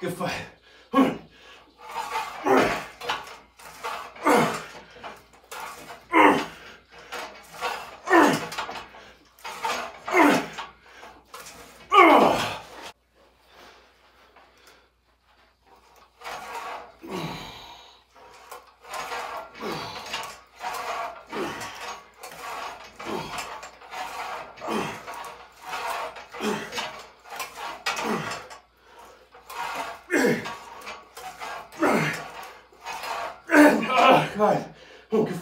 good fight. God. Oh, good